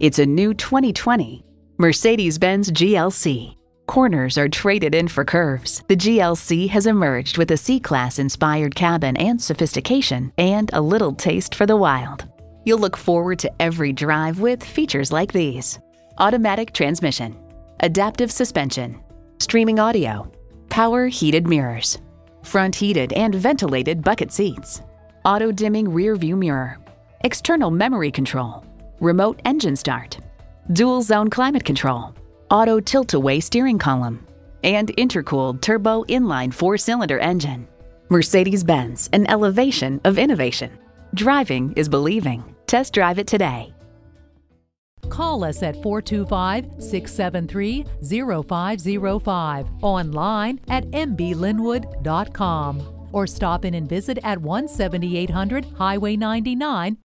It's a new 2020 Mercedes Benz GLC. Corners are traded in for curves. The GLC has emerged with a C Class inspired cabin and sophistication, and a little taste for the wild. You'll look forward to every drive with features like these automatic transmission, adaptive suspension, streaming audio, power heated mirrors, front heated and ventilated bucket seats, auto dimming rear view mirror, external memory control, remote engine start, dual zone climate control, auto tilt-away steering column, and intercooled turbo inline four-cylinder engine. Mercedes-Benz, an elevation of innovation. Driving is believing. Test drive it today. Call us at 425 673 0505, online at mblynnwood.com, or stop in and visit at 17800 Highway 99